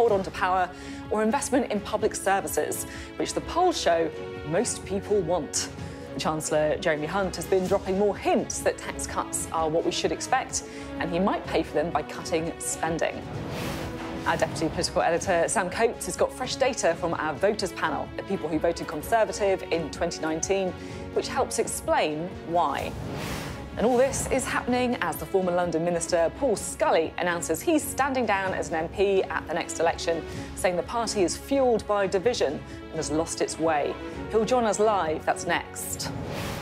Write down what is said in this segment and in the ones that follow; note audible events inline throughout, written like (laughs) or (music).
hold on to power, or investment in public services, which the polls show most people want. Chancellor Jeremy Hunt has been dropping more hints that tax cuts are what we should expect, and he might pay for them by cutting spending. Our deputy political editor, Sam Coates, has got fresh data from our voters panel, the people who voted Conservative in 2019, which helps explain why. And all this is happening as the former London Minister Paul Scully announces he's standing down as an MP at the next election, saying the party is fuelled by division and has lost its way. He'll join us live, that's next.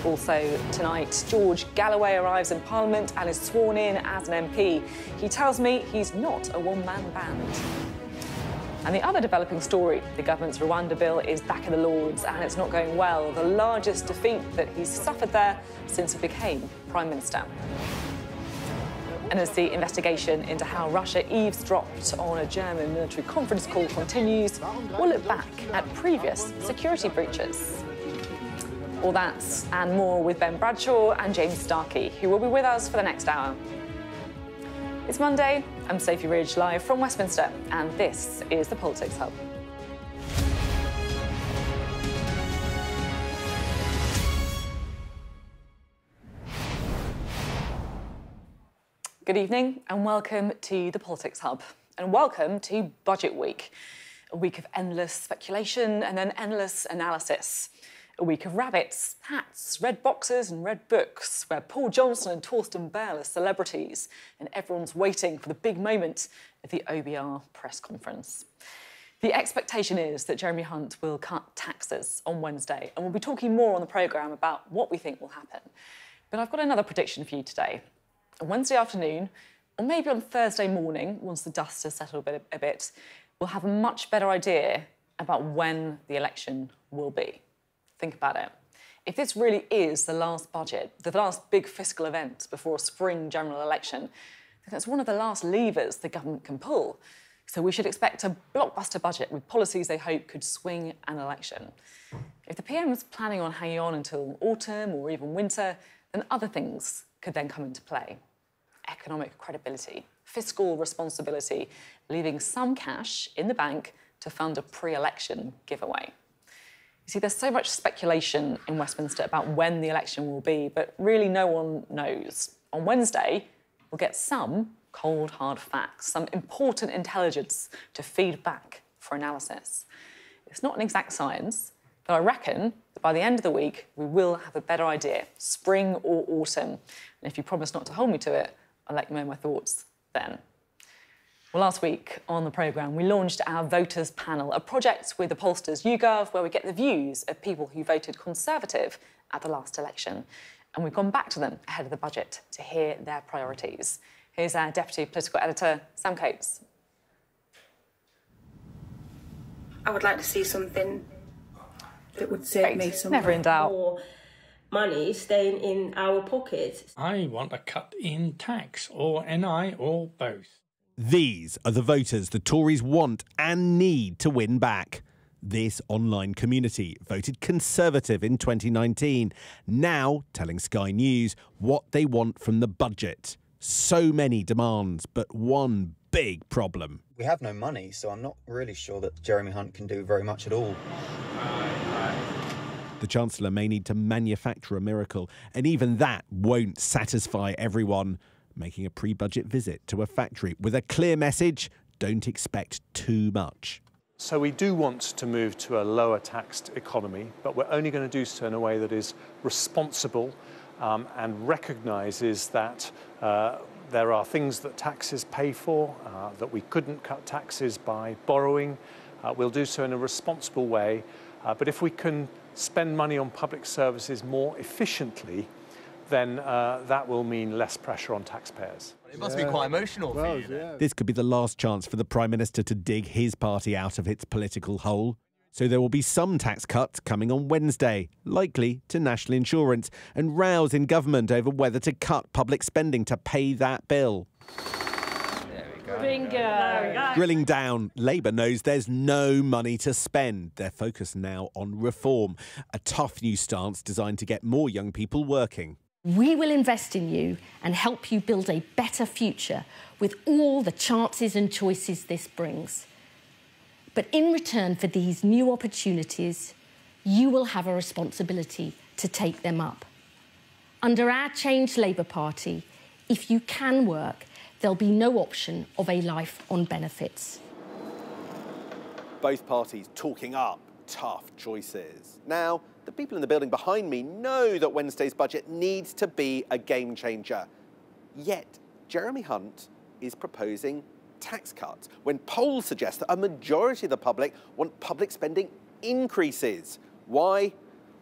Also, tonight, George Galloway arrives in Parliament and is sworn in as an MP. He tells me he's not a one man band. And the other developing story the government's Rwanda bill is back in the Lords and it's not going well, the largest defeat that he's suffered there since he became Prime Minister. And as the investigation into how Russia eavesdropped on a German military conference call continues, we'll look back at previous security breaches. All that and more with Ben Bradshaw and James Starkie, who will be with us for the next hour. It's Monday. I'm Sophy Ridge, live from Westminster, and this is the Politics Hub. Good evening, and welcome to the Politics Hub, and welcome to Budget Week, a week of endless speculation and then endless analysis. A week of rabbits, hats, red boxes, and red books, where Paul Johnson and Torsten Bell are celebrities, and everyone's waiting for the big moment at the OBR press conference. The expectation is that Jeremy Hunt will cut taxes on Wednesday, and we'll be talking more on the programme about what we think will happen. But I've got another prediction for you today. On Wednesday afternoon, or maybe on Thursday morning, once the dust has settled a bit, a bit we'll have a much better idea about when the election will be. Think about it. If this really is the last budget, the last big fiscal event before a spring general election, then it's one of the last levers the government can pull. So we should expect a blockbuster budget with policies they hope could swing an election. If the PM is planning on hanging on until autumn or even winter, then other things could then come into play. Economic credibility, fiscal responsibility, leaving some cash in the bank to fund a pre-election giveaway. You see, there's so much speculation in Westminster about when the election will be, but really no one knows. On Wednesday, we'll get some cold, hard facts, some important intelligence to feed back for analysis. It's not an exact science, but I reckon that by the end of the week, we will have a better idea, spring or autumn. And if you promise not to hold me to it, I'll let you know my thoughts then. Well, last week on the programme, we launched our Voters Panel, a project with the pollsters YouGov where we get the views of people who voted Conservative at the last election. And we've gone back to them ahead of the budget to hear their priorities. Here's our Deputy Political Editor, Sam Coates. I would like to see something that would save me some Never in doubt. more money staying in our pockets. I want a cut in tax, or NI, or both. These are the voters the Tories want and need to win back. This online community voted Conservative in 2019, now telling Sky News what they want from the budget. So many demands, but one big problem. We have no money, so I'm not really sure that Jeremy Hunt can do very much at all. The Chancellor may need to manufacture a miracle, and even that won't satisfy everyone. Making a pre budget visit to a factory with a clear message don't expect too much. So we do want to move to a lower taxed economy, but we're only going to do so in a way that is responsible um, and recognises that uh, there are things that taxes pay for, uh, that we couldn't cut taxes by borrowing. Uh, we'll do so in a responsible way. Uh, but if we can spend money on public services more efficiently, then uh, that will mean less pressure on taxpayers. It must be quite emotional for you. then. This could be the last chance for the Prime Minister to dig his party out of its political hole. So there will be some tax cuts coming on Wednesday, likely to national insurance, and rows in government over whether to cut public spending to pay that bill. Drilling down, Labour knows there's no money to spend. They're focused now on reform, a tough new stance designed to get more young people working. We will invest in you and help you build a better future with all the chances and choices this brings. But in return for these new opportunities, you will have a responsibility to take them up. Under our Change Labour Party, if you can work, there'll be no option of a life on benefits. Both parties talking up tough choices. Now, the people in the building behind me know that Wednesday's budget needs to be a game changer. Yet, Jeremy Hunt is proposing tax cuts when polls suggest that a majority of the public want public spending increases. Why?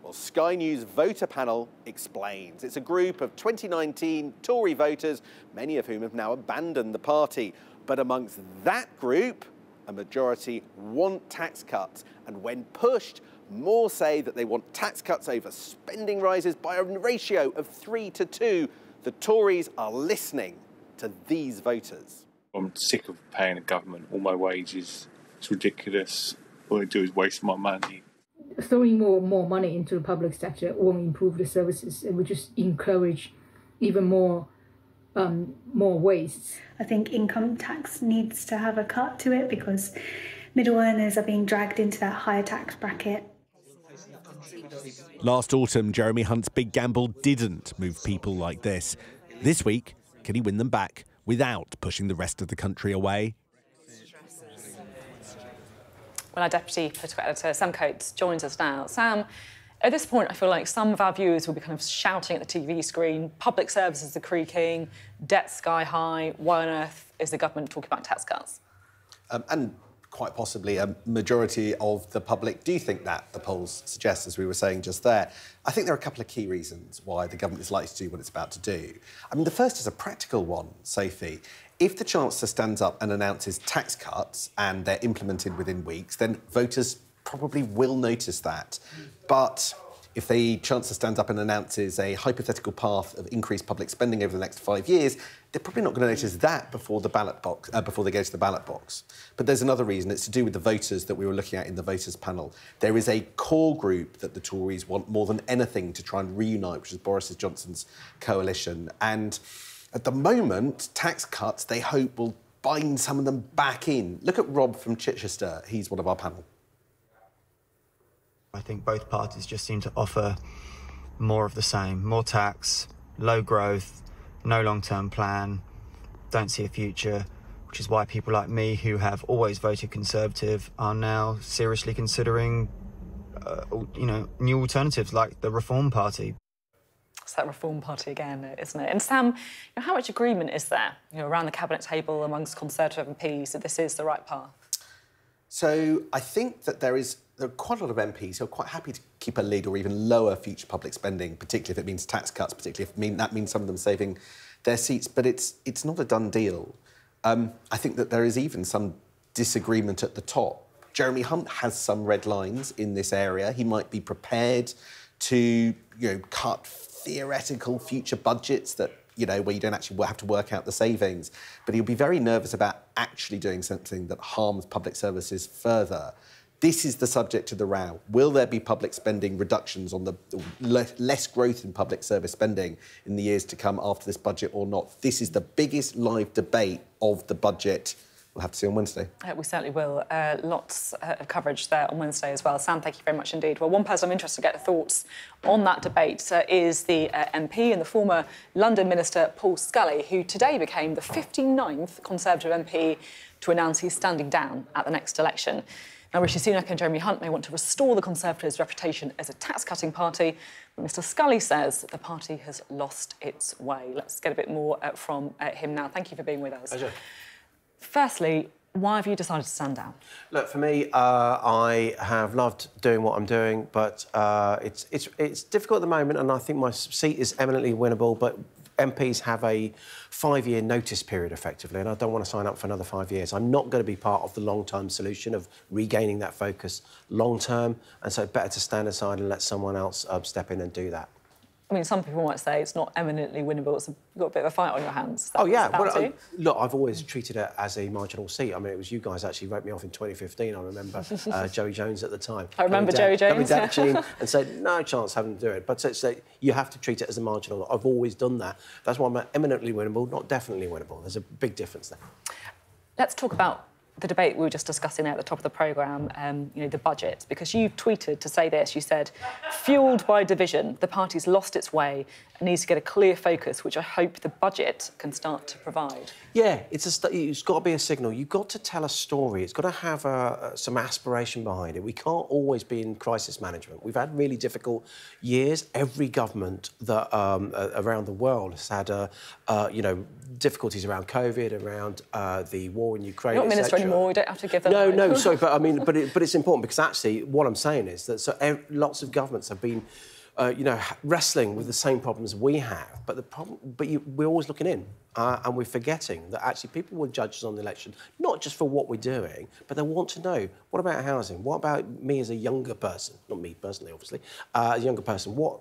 Well, Sky News voter panel explains. It's a group of 2019 Tory voters, many of whom have now abandoned the party. But amongst that group, a majority want tax cuts. And when pushed, more say that they want tax cuts over spending rises by a ratio of three to two. The Tories are listening to these voters. I'm sick of paying the government all my wages. It's ridiculous. All they do is waste my money. Throwing more more money into the public sector won't improve the services. It will just encourage even more um, more waste. I think income tax needs to have a cut to it because middle earners are being dragged into that higher tax bracket. Last autumn, Jeremy Hunt's big gamble didn't move people like this. This week, can he win them back without pushing the rest of the country away? Well, our Deputy Political Editor, Sam Coates, joins us now. Sam, at this point, I feel like some of our viewers will be kind of shouting at the TV screen, public services are creaking, debt sky high, why on earth is the government talking about tax cuts? Um, and quite possibly a majority of the public do think that, the polls suggest, as we were saying just there. I think there are a couple of key reasons why the government is likely to do what it's about to do. I mean, the first is a practical one, Sophy. If the Chancellor stands up and announces tax cuts and they're implemented within weeks, then voters probably will notice that. But if the Chancellor stands up and announces a hypothetical path of increased public spending over the next five years, they're probably not going to notice that before the ballot box, uh, before they go to the ballot box. But there's another reason. It's to do with the voters that we were looking at in the voters panel. There is a core group that the Tories want more than anything to try and reunite, which is Boris Johnson's coalition. And at the moment, tax cuts they hope will bind some of them back in. Look at Rob from Chichester. He's one of our panel. I think both parties just seem to offer more of the same more tax, low growth, no long term plan, don't see a future, which is why people like me, who have always voted Conservative, are now seriously considering. Uh, you know, new alternatives like the Reform Party. It's that Reform Party again, isn't it? And Sam, you know, how much agreement is there you know, around the cabinet table amongst Conservative MPs that this is the right path? So I think that there is there are quite a lot of MPs who are quite happy to keep a lid or even lower future public spending, particularly if it means tax cuts, particularly if mean, that means some of them saving their seats. But it's it's not a done deal. Um, I think that there is even some disagreement at the top. Jeremy Hunt has some red lines in this area. He might be prepared to you know cut theoretical future budgets that you know, where you don't actually have to work out the savings. But he'll be very nervous about actually doing something that harms public services further. This is the subject of the row. Will there be public spending reductions on the less growth in public service spending in the years to come after this budget or not? This is the biggest live debate of the budget we'll have to see on Wednesday. Uh, we certainly will. Uh, lots uh, of coverage there on Wednesday as well. Sam, thank you very much indeed. Well, one person I'm interested to get the thoughts on that debate uh, is the uh, MP and the former London Minister Paul Scully, who today became the 59th Conservative MP to announce he's standing down at the next election. Now, Rishi Sunak and Jeremy Hunt may want to restore the Conservatives' reputation as a tax-cutting party, but Mr Scully says the party has lost its way. Let's get a bit more uh, from him now. Thank you for being with us. Pleasure. Firstly, why have you decided to stand down? Look, for me, uh, I have loved doing what I'm doing, but uh, it's, it's, it's difficult at the moment, and I think my seat is eminently winnable, but MPs have a five-year notice period, effectively, and I don't want to sign up for another five years. I'm not going to be part of the long-term solution of regaining that focus long-term, and so better to stand aside and let someone else uh, step in and do that. I mean, some people might say it's not eminently winnable. It's a, you've got a bit of a fight on your hands. oh yeah, well, I, look, I've always treated it as a marginal seat. I mean, it was you guys actually wrote me off in 2015. I remember (laughs) uh, Joey Jones at the time. I remember Joey Jones. Coming down (laughs) and said no chance having to do it. But so, so you have to treat it as a marginal. I've always done that. That's why I'm eminently winnable, not definitely winnable. There's a big difference there. Let's talk about the debate we were just discussing at the top of the programme, um, you know, the budget, because you tweeted to say this. You said, fueled by division, the party's lost its way needs to get a clear focus, which I hope the budget can start to provide. Yeah, it's a, it's got to be a signal. You've got to tell a story. It's got to have a, some aspiration behind it. We can't always be in crisis management. We've had really difficult years. Every government that um, around the world has had, uh, uh, you know, difficulties around COVID, around uh, the war in Ukraine. You're not minister anymore. We don't have to give them. No, no. sorry, (laughs) but I mean, but it, but it's important because actually, what I'm saying is that so lots of governments have been uh, you know, wrestling with the same problems we have. But the problem, but you, we're always looking in, uh, and we're forgetting that actually people will judge us on the election not just for what we're doing, but they want to know what about housing? What about me as a younger person? Not me personally, obviously, uh, as a younger person. What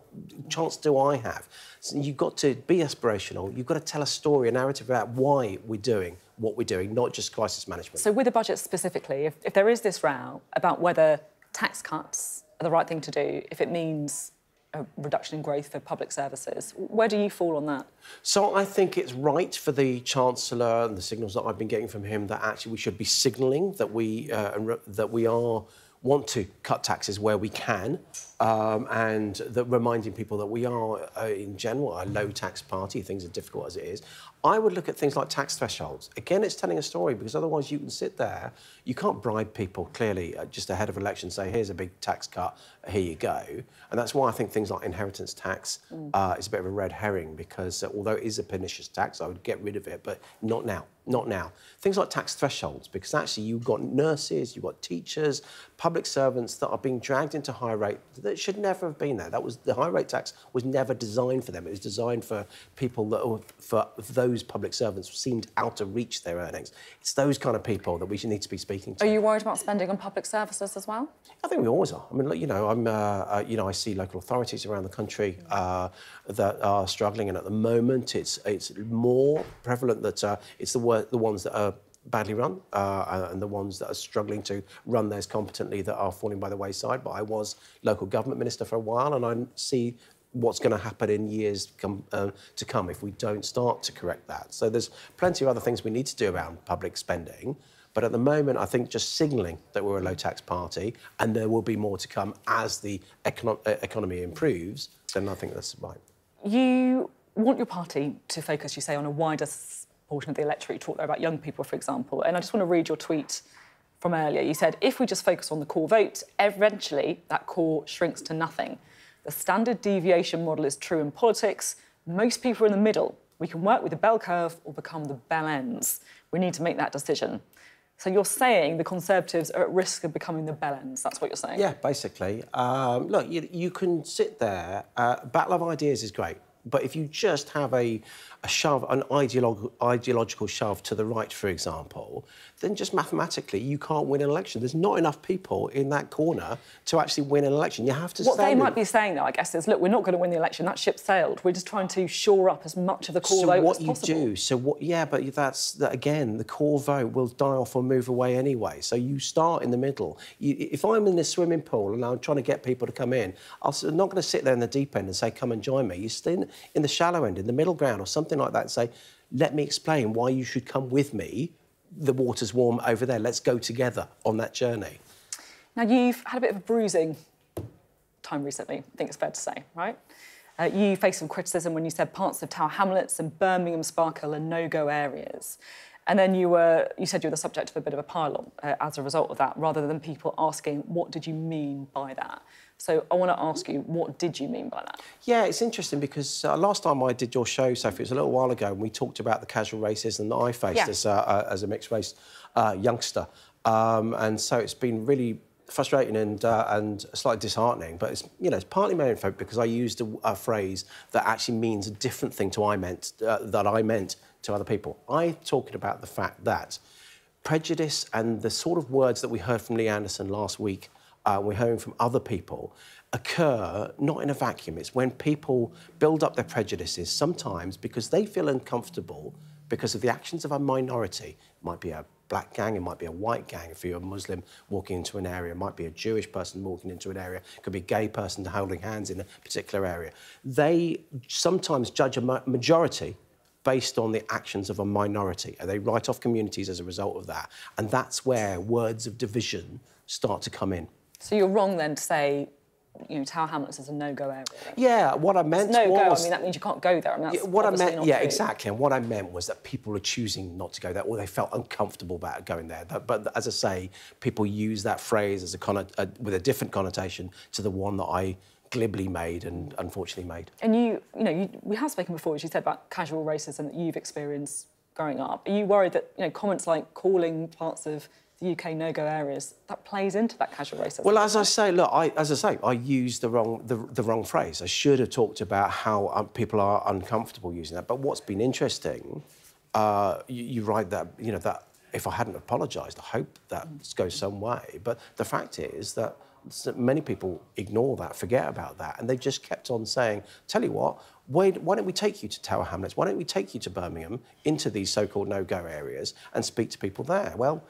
chance do I have? So you've got to be aspirational. You've got to tell a story, a narrative about why we're doing what we're doing, not just crisis management. So, with the budget specifically, if, if there is this row about whether tax cuts are the right thing to do, if it means a reduction in growth for public services. Where do you fall on that? So I think it's right for the Chancellor and the signals that I've been getting from him that actually we should be signalling that we uh, that we are want to cut taxes where we can, um, and that reminding people that we are, uh, in general, a low tax party. Things are difficult as it is. I would look at things like tax thresholds. Again, it's telling a story because otherwise you can sit there, you can't bribe people clearly uh, just ahead of election, say, here's a big tax cut, here you go. And that's why I think things like inheritance tax mm. uh, is a bit of a red herring because uh, although it is a pernicious tax, I would get rid of it, but not now. Not now. Things like tax thresholds, because actually you've got nurses, you've got teachers, public servants that are being dragged into high rate that should never have been there. That was the high rate tax was never designed for them. It was designed for people that were, for those public servants seemed out of reach their earnings. It's those kind of people that we should need to be speaking to. Are you worried about spending on public services as well? I think we always are. I mean, you know, I'm, uh, uh, you know, I see local authorities around the country uh, that are struggling, and at the moment, it's it's more prevalent that uh, it's the the ones that are badly run uh, and the ones that are struggling to run theirs competently that are falling by the wayside. But I was local government minister for a while, and I see what's going to happen in years come, uh, to come if we don't start to correct that. So there's plenty of other things we need to do around public spending. But at the moment, I think just signalling that we're a low tax party and there will be more to come as the econo uh, economy improves, then I think that's right. You want your party to focus, you say, on a wider portion of the electorate. You talked there about young people, for example. And I just want to read your tweet from earlier. You said, if we just focus on the core vote, eventually that core shrinks to nothing. The standard deviation model is true in politics. Most people are in the middle. We can work with the bell curve or become the bell ends. We need to make that decision. So you're saying the Conservatives are at risk of becoming the bell ends. That's what you're saying? Yeah, basically. Um, look, you, you, can sit there. Uh, battle of ideas is great. But if you just have a, a shove, an ideolog ideological shove to the right, for example, then just mathematically you can't win an election. There's not enough people in that corner to actually win an election. You have to. What they might be saying, though, I guess, is look, we're not going to win the election. That ship sailed. We're just trying to shore up as much of the core so vote what as possible. you do, so what? Yeah, but that's that again. The core vote will die off or move away anyway. So you start in the middle. You, if I'm in the swimming pool and I'm trying to get people to come in, I'm not going to sit there in the deep end and say, "Come and join me." You stay in, in the shallow end, in the middle ground, or something like that, and say, "Let me explain why you should come with me." the water's warm over there. Let's go together on that journey. Now, you've had a bit of a bruising time recently, I think it's fair to say, right? Uh, you faced some criticism when you said parts of Tower Hamlets and Birmingham Sparkhill are no-go areas. And then you were you said you were the subject of a bit of a pile-on uh, as a result of that, rather than people asking, what did you mean by that? So I want to ask you, what did you mean by that? Yeah, it's interesting because uh, last time I did your show, Sophy, it was a little while ago, and we talked about the casual racism that I faced yeah. as, uh, as a mixed race uh, youngster. Um, and so it's been really frustrating and uh, and slightly disheartening. But it's you know it's partly my own fault because I used a, a, phrase that actually means a different thing to I meant uh, that I meant to other people. I'm talking about the fact that prejudice and the sort of words that we heard from Lee Anderson last week uh, we're hearing from other people, occur not in a vacuum. It's when people build up their prejudices, sometimes because they feel uncomfortable because of the actions of a minority. It might be a black gang, it might be a white gang if you're a Muslim walking into an area, it might be a Jewish person walking into an area, it could be a gay person holding hands in a particular area. They sometimes judge a majority based on the actions of a minority. And they write off communities as a result of that. And that's where words of division start to come in. So you're wrong then to say you know, Tower Hamlets is a no-go area. Yeah, what I meant no was... go. I mean, that means you can't go there. I mean, yeah, what I meant, yeah, true. exactly. And what I meant was that people are choosing not to go there, or they felt uncomfortable about going there. But as I say, people use that phrase as a, a with a different connotation to the one that I glibly made and unfortunately made. And you, you know, you, we have spoken before, as you said, about casual racism that you've experienced growing up. Are you worried that you know comments like calling parts of the UK no-go areas, that plays into that casual racism. Well, as I say, look, I, as I say, I used the wrong the, the wrong phrase. I should have talked about how um, people are uncomfortable using that. But what's been interesting, uh, you, you write that you know that if I hadn't apologised, I hope that goes some way. But the fact is that many people ignore that, forget about that, and they've just kept on saying, "Tell you what." Why, why, don't we take you to Tower Hamlets? Why don't we take you to Birmingham, into these so-called no-go areas, and speak to people there? Well,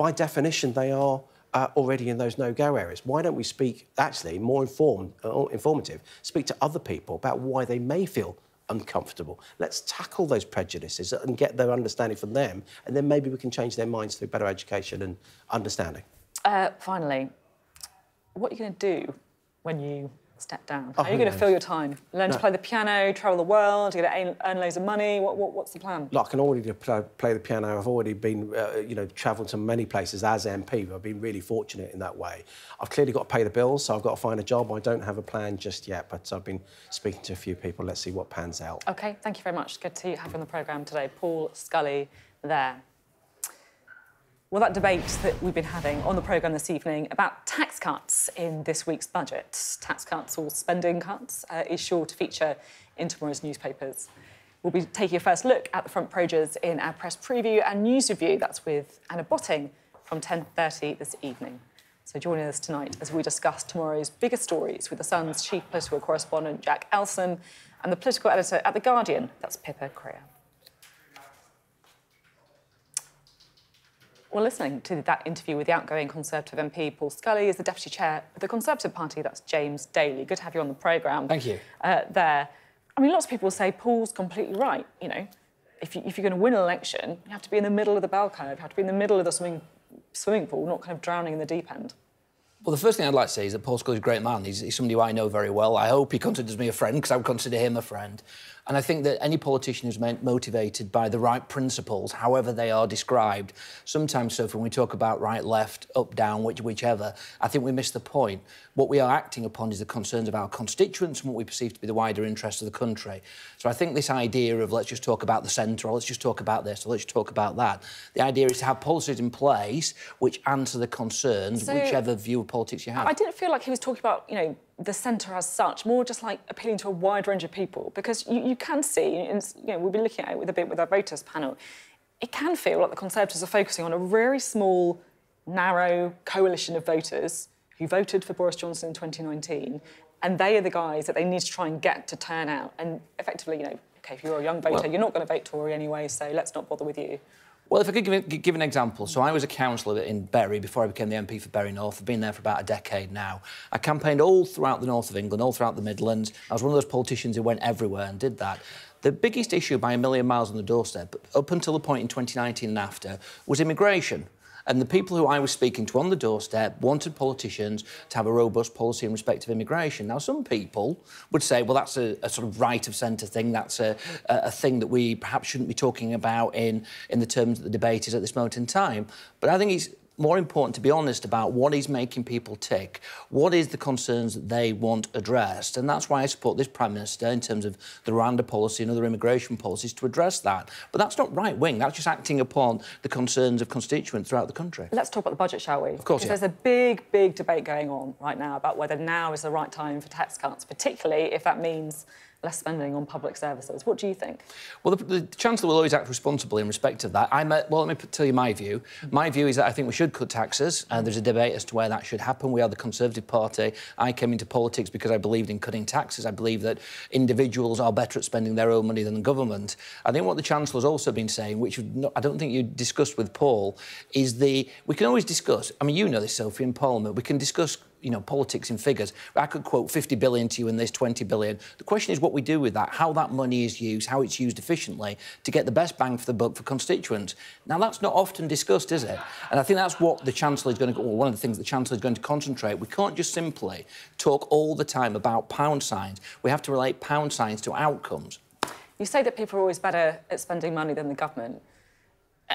by definition, they are uh, already in those no-go areas. Why don't we speak, actually, more informed, uh, informative, speak to other people about why they may feel uncomfortable. Let's tackle those prejudices and get their understanding from them, and then maybe we can change their minds through better education and understanding. Uh, finally, what are you going to do when you step down? Oh, are you going to fill your time? Learn no. to play the piano, travel the world, you're going to earn loads of money? What, what, what's the plan? Look, I can already play, play the piano. I've already been, uh, you know, travelled to many places as MP. I've been really fortunate in that way. I've clearly got to pay the bills, so I've got to find a job. I don't have a plan just yet, but I've been speaking to a few people. Let's see what pans out. OK, thank you very much. Good to have you on the programme today. Paul Scully there. Well, that debate that we've been having on the programme this evening about tax cuts in this week's budget, tax cuts or spending cuts, uh, is sure to feature in tomorrow's newspapers. We'll be taking a first look at the front pages in our press preview and news review. That's with Anna Botting from 10.30 this evening. So joining us tonight as we discuss tomorrow's biggest stories with The Sun's chief political correspondent, Jack Elsom, and the political editor at The Guardian, that's Pippa Crerar. Well, listening to that interview with the outgoing Conservative MP Paul Scully is the Deputy Chair of the Conservative Party, that's James Daly. Good to have you on the programme. Thank you. Uh, there. I mean, lots of people say Paul's completely right. You know, if, you, if you're going to win an election, you have to be in the middle of the bell curve, you have to be in the middle of the swimming, swimming pool, not kind of drowning in the deep end. Well, the first thing I'd like to say is that Paul Scully's a great man. He's, he's somebody who I know very well. I hope he considers me a friend, because I would consider him a friend. And I think that any politician who's motivated by the right principles, however they are described, sometimes, so when we talk about right, left, up, down, which, whichever, I think we miss the point. What we are acting upon is the concerns of our constituents and what we perceive to be the wider interests of the country. So I think this idea of let's just talk about the centre or let's just talk about this or let's just talk about that, the idea is to have policies in place which answer the concerns, so, whichever view of politics you have. I didn't feel like he was talking about, you know, the centre as such, more just like appealing to a wide range of people, because you, you can see, and you know, we'll be looking at it with a bit with our voters panel, it can feel like the Conservatives are focusing on a very small, narrow coalition of voters who voted for Boris Johnson in 2019, and they are the guys that they need to try and get to turn out. And effectively, you know, okay, if you're a young voter, well, you're not going to vote Tory anyway, so let's not bother with you. Well, if I could give, give, an example. So I was a councillor in Bury before I became the MP for Bury North. I've been there for about a decade now. I campaigned all throughout the north of England, all throughout the Midlands. I was one of those politicians who went everywhere and did that. The biggest issue by a million miles on the doorstep, up until the point in 2019 and after, was immigration. And the people who I was speaking to on the doorstep wanted politicians to have a robust policy in respect of immigration. Now, some people would say, well, that's a, a sort of right of centre thing. That's a, a, thing that we perhaps shouldn't be talking about in, in the terms that the debate is at this moment in time. But I think it's more important to be honest about what is making people tick, what is the concerns that they want addressed. And that's why I support this Prime Minister in terms of the Rwanda policy and other immigration policies to address that. But that's not right wing, that's just acting upon the concerns of constituents throughout the country. Let's talk about the budget, shall we? Of course, yeah. There's a big, big debate going on right now about whether now is the right time for tax cuts, particularly if that means less spending on public services. What do you think? Well, the, the Chancellor will always act responsibly in respect of that. A, well, let me tell you my view. My view is that I think we should cut taxes, and there's a debate as to where that should happen. We are the Conservative Party. I came into politics because I believed in cutting taxes. I believe that individuals are better at spending their own money than the government. I think what the Chancellor's also been saying, which I don't think you discussed with Paul, is the... We can always discuss... I mean, you know this, Sophy, in Parliament. We can discuss you know, politics in figures. I could quote 50 billion to you in this 20 billion. The question is what we do with that, how that money is used, how it's used efficiently to get the best bang for the buck for constituents. Now, that's not often discussed, is it? And I think that's what the Chancellor is going to, or one of the things the Chancellor is going to concentrate. We can't just simply talk all the time about pound signs. We have to relate pound signs to outcomes. You say that people are always better at spending money than the government.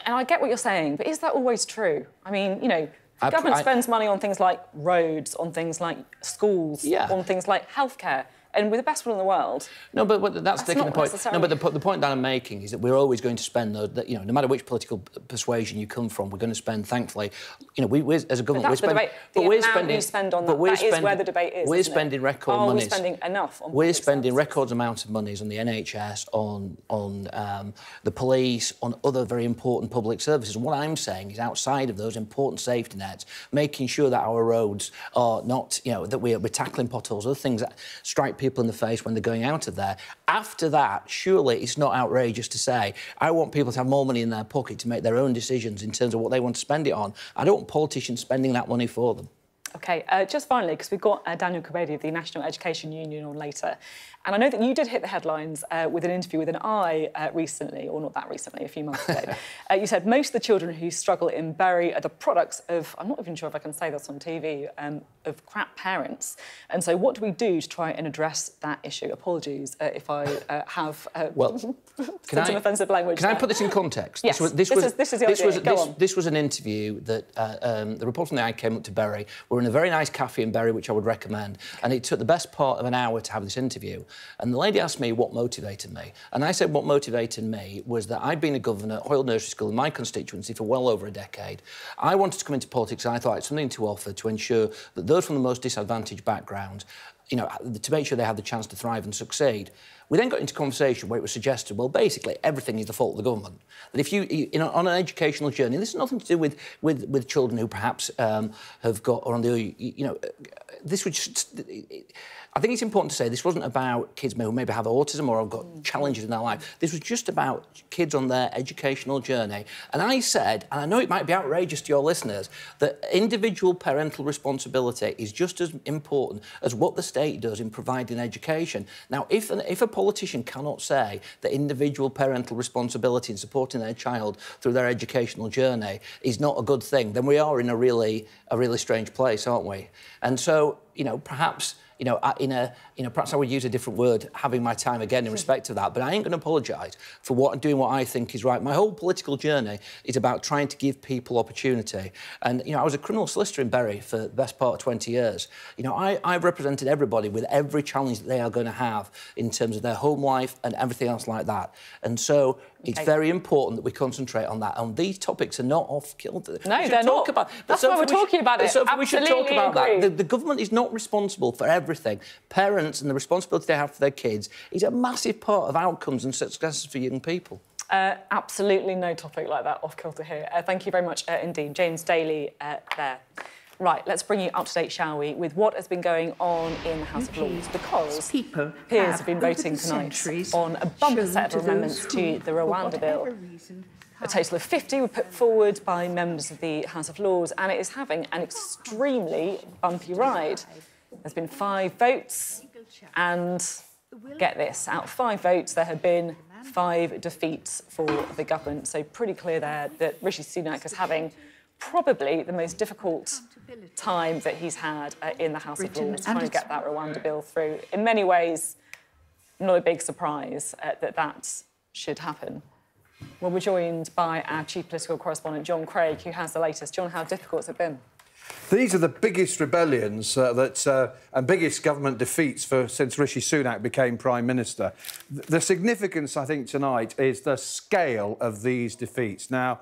And I get what you're saying, but is that always true? I mean, you know, the government I- spends money on things like roads, on things like schools, Yeah. on things like healthcare. And we're the best one in the world. No, but, but that's, That's taking the point. No, but the, the point that I'm making is that we're always going to spend, the, the, you know, no matter which political persuasion you come from, we're going to spend. Thankfully, you know, we as a government, we're the spending. But we're spending. spend on but we're that is where spending- the debate is, We're isn't it? spending record Are we monies. spending enough on We're spending records amounts of monies on the NHS, on on um, the police, on other very important public services. And what I'm saying is, outside of those important safety nets, making sure that our roads are not, you know, that we're, we're tackling potholes, other things that strike people in the face when they're going out of there. After that, surely it's not outrageous to say, I want people to have more money in their pocket to make their own decisions in terms of what they want to spend it on. I don't want politicians spending that money for them. OK, uh, just finally, because we've got uh, Daniel Kebede of the National Education Union on later. And I know that you did hit the headlines uh, with an interview with an eye uh, recently, or not that recently, a few months ago. (laughs) uh, you said most of the children who struggle in Bury are the products of, I'm not even sure if I can say this on TV, um, of crap parents. And so what do we do to try and address that issue? Apologies uh, if I uh, have uh, Well, (laughs) said some offensive language. Can I put this in context? Yes, was, this is- this is the this idea. was, Go this, on. this was an interview that uh, um, the reporter from the Eye came up to Bury. We're in a very nice cafe in Bury, which I would recommend. And it took the best part of an hour to have this interview. And the lady asked me what motivated me. And I said what motivated me was that I'd been a governor at Hoyle Nursery School in my constituency for well over a decade. I wanted to come into politics and I thought I had something to offer to ensure that those from the most disadvantaged backgrounds you know, to make sure they had the chance to thrive and succeed. We then got into conversation where it was suggested, well, basically everything is the fault of the government. That if you, you know, on an educational journey, this has nothing to do with with, with children who perhaps um, have got or on the, you know, this would. Just, I think it's important to say this wasn't about kids who maybe have autism or have got challenges in their life. This was just about kids on their educational journey. And I said, and I know it might be outrageous to your listeners, that individual parental responsibility is just as important as what the state does in providing education. Now, if, an, if a politician cannot say that individual parental responsibility in supporting their child through their educational journey is not a good thing, then we are in a really, a really strange place, aren't we? And so, you know, perhaps you know, uh, in a, you know, perhaps I would use a different word, having my time again in respect of that. But I ain't going to apologise for what doing what I think is right. My whole political journey is about trying to give people opportunity. And you know, I was a criminal solicitor in Bury for the best part of 20 years. You know, I, I've represented everybody with every challenge that they are going to have in terms of their home life and everything else like that. And so. It's Okay. very important that we concentrate on that. And these topics are not off kilter. No, they're talk not. About, That's so why we're we should- talking about it. So we should talk about agree. that. The, the government is not responsible for everything. Parents and the responsibility they have for their kids is a massive part of outcomes and successes for young people. Uh, absolutely no topic like that off kilter here. Uh, thank you very much uh, indeed. James Daly uh, there. Right, let's bring you up to date, shall we, with what has been going on in the House of Lords because people peers have have been voting tonight on a bumper set of amendments to the Rwanda bill. reason, A total of 50 were put forward by members of the House of Lords, and it is having an extremely bumpy ride. There's been five votes, and get this out of five votes, there have been five defeats for the government. So, pretty clear there that Rishi Sunak is having probably the most difficult time that he's had uh, in the House of Britain Lords trying to get that Rwanda bill through. In many ways, not a big surprise uh, that that should happen. Well, we're joined by our chief political correspondent, Jon Craig, who has the latest. John, how difficult has it been? These are the biggest rebellions uh, that, uh, and biggest government defeats for, since Rishi Sunak became Prime Minister. The significance, I think, tonight is the scale of these defeats. Now,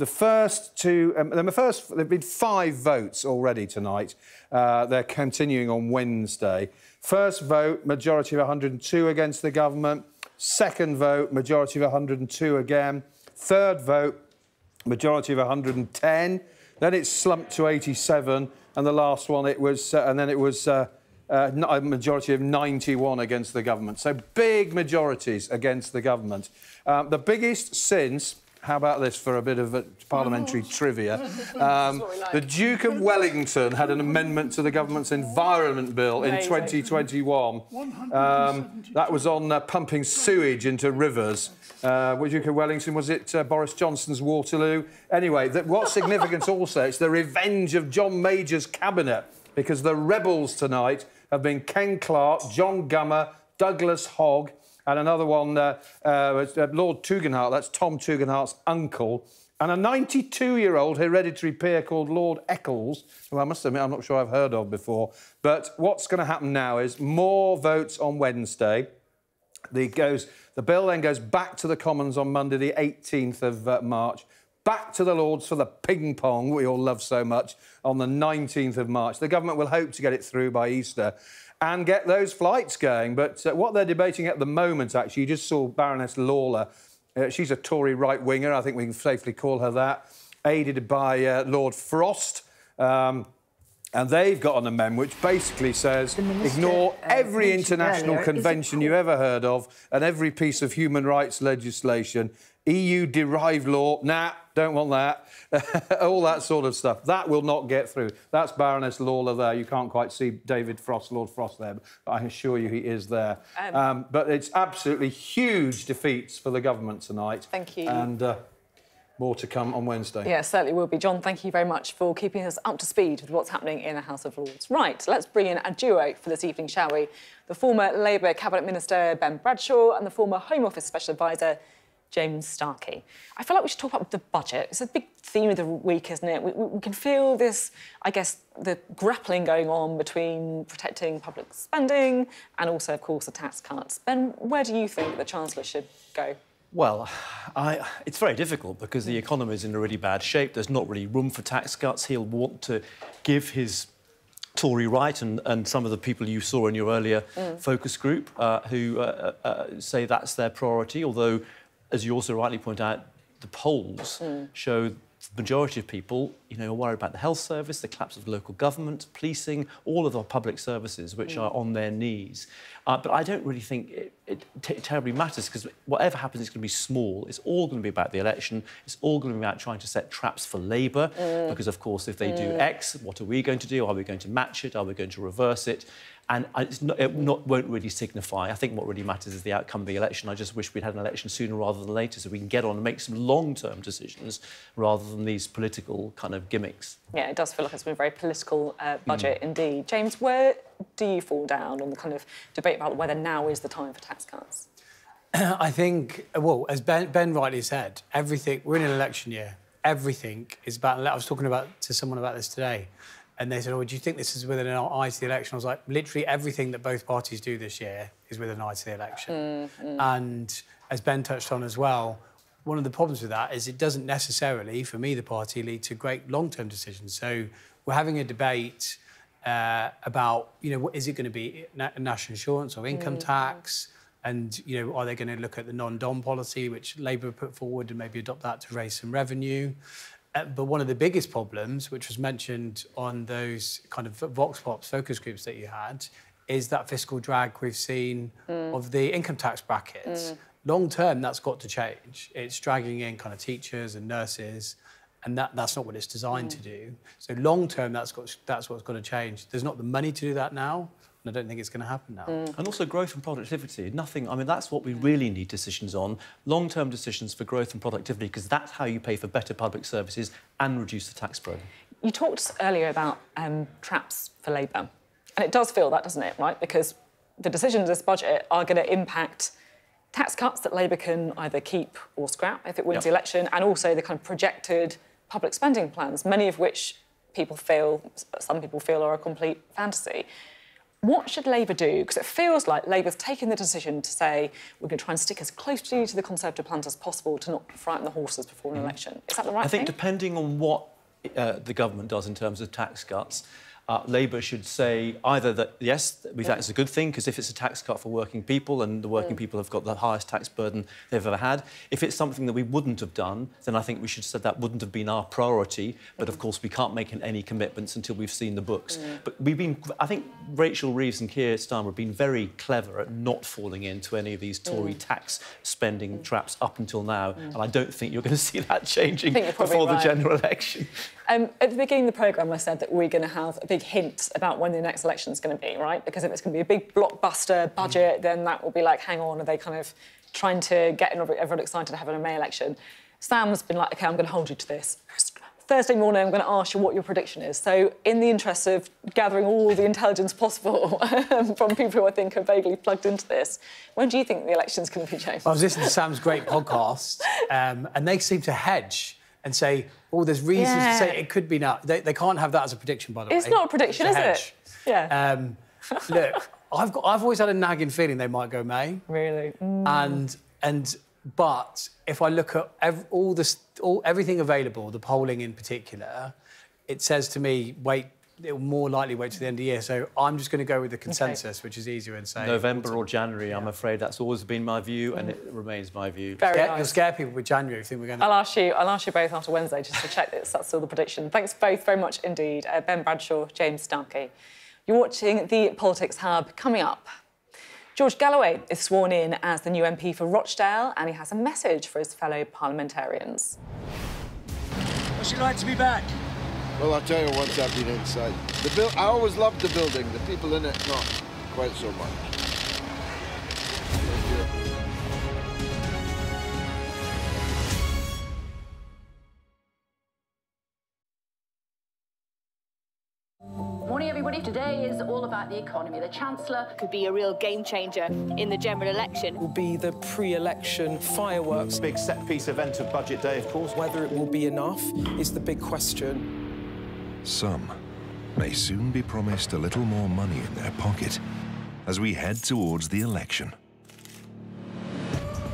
the first two, um, the first, there have been five votes already tonight. Uh, they're continuing on Wednesday. First vote, majority of 102 against the government. Second vote, majority of 102 again. Third vote, majority of 110. Then it slumped to 87, and the last one it was, uh, and then it was uh, uh, a majority of 91 against the government. So big majorities against the government. Um, the biggest since How about this for a bit of a parliamentary trivia? (laughs) Um, the Duke of Wellington had an amendment to the government's Environment Bill in 2021. Um, that was on uh, pumping sewage into rivers. Uh, Duke of Wellington was it uh, Boris Johnson's Waterloo? Anyway, that, what's significant (laughs) also, it's the revenge of John Major's cabinet because the rebels tonight have been Ken Clarke, John Gummer, Douglas Hogg, and another one, uh, uh, uh, Lord Tugendhat, that's Tom Tugendhat's uncle, and a 92-year-old hereditary peer called Lord Eccles, who I must admit I'm not sure I've heard of before. But what's going to happen now is more votes on Wednesday. The, goes, the bill then goes back to the Commons on Monday, the 18th of uh, March. Back to the Lords for the ping pong we all love so much on the 19th of March. The government will hope to get it through by Easter and get those flights going. But uh, what they're debating at the moment, actually, you just saw Baroness Lawlor. Uh, she's a Tory right winger, I think we can safely call her that, aided by uh, Lord Frost. Um, and they've got an amendment which basically says ignore every international earlier, convention you ever heard of and every piece of human rights legislation. EU derived law, nah, don't want that. (laughs) All that sort of stuff. That will not get through. That's Baroness Lawlor there. You can't quite see David Frost, Lord Frost there, but I assure you he is there. Um, Um, but it's absolutely huge defeats for the government tonight. Thank you. And uh, more to come on Wednesday. Yeah, certainly will be. John, thank you very much for keeping us up to speed with what's happening in the House of Lords. Right, let's bring in a duo for this evening, shall we? The former Labour Cabinet Minister Ben Bradshaw and the former Home Office Special Advisor James Starkie. I feel like we should talk about the budget. It's a big theme of the week, isn't it? We, we, we can feel this, I guess, the grappling going on between protecting public spending and also, of course, the tax cuts. Ben, where do you think the Chancellor should go? Well, I, it's very difficult because the economy is in a really bad shape. There's not really room for tax cuts. He'll want to give his Tory right and, and some of the people you saw in your earlier Mm. focus group uh, who uh, uh, say that's their priority, although, as you also rightly point out, the polls Mm. show the majority of people, you know, are worried about the health service, the collapse of local government, policing, all of our public services, which Mm. are on their knees. Uh, but I don't really think it, it terribly matters because whatever happens, it's going to be small. It's all going to be about the election. It's all going to be about trying to set traps for Labour. Mm. Because, of course, if they do Mm. X, what are we going to do? Are we going to match it? Are we going to reverse it? And it's not, it not, won't really signify. I think what really matters is the outcome of the election. I just wish we'd had an election sooner rather than later so we can get on and make some long-term decisions rather than these political kind of gimmicks. Yeah, it does feel like it's been a very political uh, budget indeed. James, where do you fall down on the kind of debate about whether now is the time for tax cuts? (clears throat) I think, well, as Ben, ben rightly said, everything, we're in an election year. Everything is about, I was talking about to someone about this today, and they said, oh, do you think this is with an eye to the election? I was like, literally everything that both parties do this year is with an eye to the election. And as Ben touched on as well, one of the problems with that is it doesn't necessarily, for me, the party, lead to great long-term decisions. So we're having a debate uh, about, you know, what is it going to be na- national insurance or income Mm. tax? And, you know, are they going to look at the non-dom policy, which Labour put forward, and maybe adopt that to raise some revenue? Uh, but one of the biggest problems, which was mentioned on those kind of Vox Pops focus groups that you had, is that fiscal drag we've seen Mm. of the income tax brackets. Mm. Long term, that's got to change. It's dragging in kind of teachers and nurses, and that, that's not what it's designed to do. So long term, that's got that's what's got to change. There's not the money to do that now, and I don't think it's going to happen now. And also growth and productivity. Nothing, I mean, that's what we really need decisions on. Long term decisions for growth and productivity, because that's how you pay for better public services and reduce the tax burden. You talked earlier about um, traps for Labour, and it does feel that, doesn't it, right? Because the decisions of this budget are going to impact tax cuts that Labour can either keep or scrap if it wins Yep. the election, and also the kind of projected public spending plans, many of which people feel, some people feel, are a complete fantasy. What should Labour do? Because it feels like Labour's taken the decision to say we're going to try and stick as closely to the Conservative plans as possible to not frighten the horses before an election. Is that the right thing? I think thing? depending on what uh, the government does in terms of tax cuts, Uh, Labour should say either that, yes, we think it's a good thing, because if it's a tax cut for working people and the working mm. people have got the highest tax burden they've ever had, if it's something that we wouldn't have done, then I think we should say that wouldn't have been our priority. But of course, we can't make any commitments until we've seen the books. Mm. But we've been, I think Rachel Reeves and Keir Starmer have been very clever at not falling into any of these Tory mm. tax spending mm. traps up until now. Mm. And I don't think you're going (laughs) to see that changing before right. the general election. Um, at the beginning of the programme, I said that we're going to have a big hint about when the next election is going to be, right? Because if it's going to be a big blockbuster budget, mm. then that will be like, hang on, are they kind of trying to get everyone excited to have a May election? Sam's been like, OK, I'm going to hold you to this. Thursday morning, I'm going to ask you what your prediction is. So, in the interest of gathering all the intelligence possible (laughs) from people who I think are vaguely plugged into this, when do you think the election's going to be changed? I was listening to Sam's great podcast, um, and they seem to hedge and say, oh, there's reasons yeah. to say it could be now. They, they can't have that as a prediction, by the it's way. It's not a prediction, a is it? Yeah. Um, look, (laughs) I've got, I've always had a nagging feeling they might go May. Really? Mm. And and but if I look at ev- all this, all everything available, the polling in particular, it says to me, wait it'll more likely wait to the end of the year. So I'm just going to go with the consensus, okay. which is easier and say November or January. Yeah. I'm afraid that's always been my view, and it remains my view. Very scare, nice. You'll scare people with January. I think we're going. To... I'll ask you. I'll ask you both after Wednesday just to check this. That's still the prediction. Thanks both very much indeed, uh, Ben Bradshaw, James Starkie. You're watching the Politics Hub. Coming up. George Galloway is sworn in as the new MP for Rochdale, and he has a message for his fellow parliamentarians. What's it like to be back? Well, I'll tell you once I've been inside. The build, I always loved the building. The people in it, not quite so much. Morning, everybody. Today is all about the economy. The Chancellor could be a real game changer in the general election. Will be the pre-election fireworks. Big set-piece event of Budget Day, of course. Whether it will be enough is the big question. Some may soon be promised a little more money in their pocket as we head towards the election.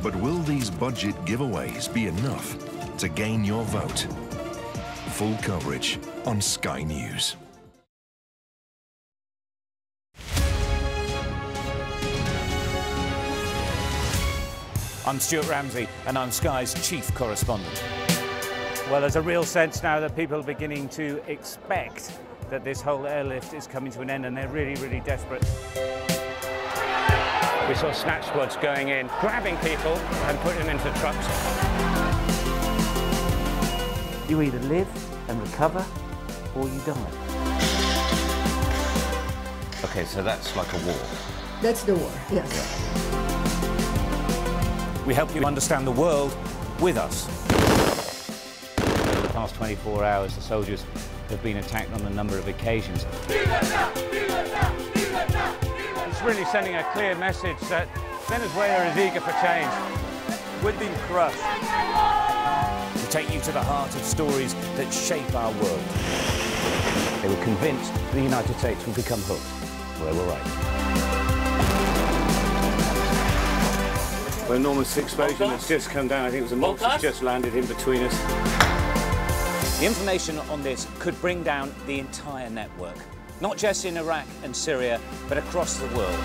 But will these budget giveaways be enough to gain your vote? Full coverage on Sky News. I'm Stuart Ramsay and I'm Sky's chief correspondent. Well, there's a real sense now that people are beginning to expect that this whole airlift is coming to an end and they're really, really desperate. We saw snatch squads going in, grabbing people and putting them into trucks. You either live and recover or you die. Okay, so that's like a war. That's the war, yes. Yeah. We help you understand the world with us past 24 hours, the soldiers have been attacked on a number of occasions. It's really sending a clear message that Venezuela is eager for change. We've been crushed. To take you to the heart of stories that shape our world. They were convinced the United States would become hooked. Well, they were right. An enormous explosion has just come down. I think it was a monster just landed in between us. The information on this could bring down the entire network, not just in Iraq and Syria, but across the world.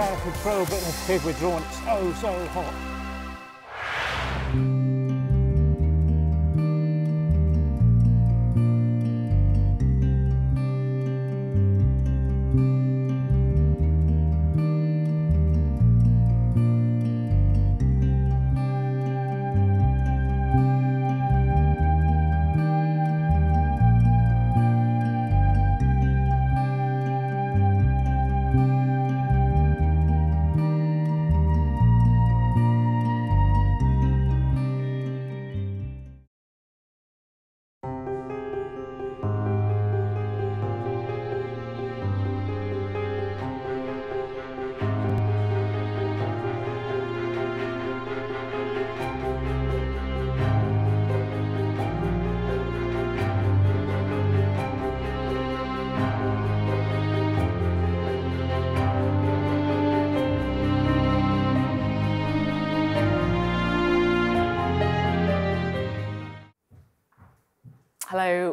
I could throw a withdrawn. It's so, so hot.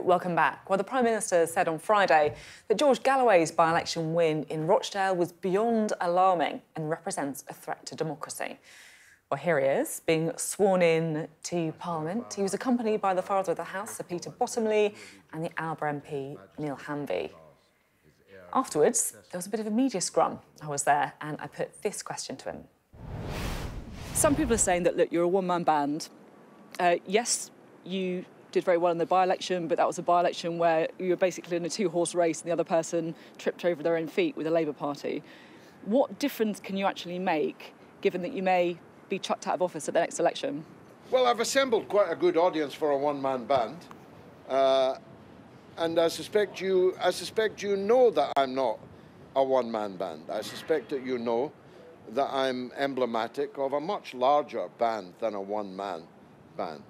Welcome back. Well, the Prime Minister said on Friday that George Galloway's by election win in Rochdale was beyond alarming and represents a threat to democracy. Well, here he is, being sworn in to Parliament. He was accompanied by the Father of the House, Sir Peter Bottomley, and the Alba MP, Neale Hanvey. Afterwards, there was a bit of a media scrum. I was there and I put this question to him. Some people are saying that, look, you're a one man band. Uh, yes, you did very well in the by election, but that was a by election where you were basically in a two horse race and the other person tripped over their own feet with the Labour Party. What difference can you actually make given that you may be chucked out of office at the next election? Well, I've assembled quite a good audience for a one-man band, uh, and I suspect you. I suspect you know that I'm not a one-man band. I suspect that you know that I'm emblematic of a much larger band than a one-man band